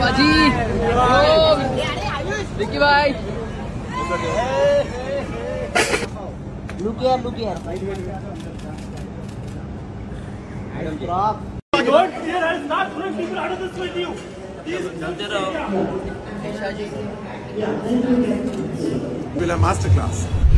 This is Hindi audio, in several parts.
बाजी ओ विक्की भाई Look here, look here. Drop. Villa Masterclass. बाजी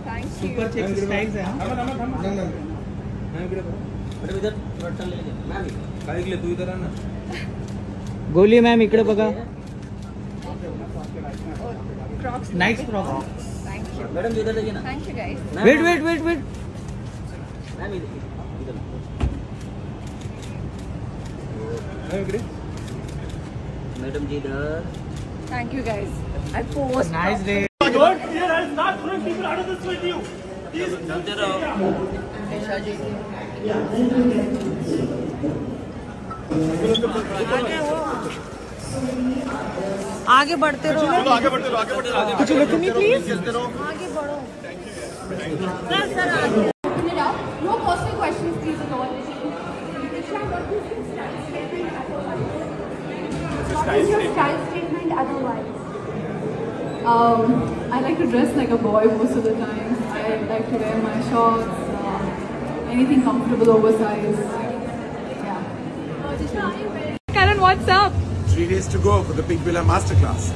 Look here, look here. Drop. गोली मॅम इकडे बघा नाईस फ्रॉक मैडम इधर देखिए ना। Thank you guys. Wait wait wait wait ma'am इधर इधर। मैडम जी इधर। Thank you guys. I post. Nice day आगे बढ़ते रहो। आगे बढ़ते रहो आगे बढ़ते रहो आगे बढ़ो। सर सर आगे। No personal questions please at style statement otherwise Um, I like to dress like a boy most of the time. I like to wear my shorts, uh, anything comfortable, oversized. Yeah. Karen, what's up? Three days to go for the Big Villa Masterclass.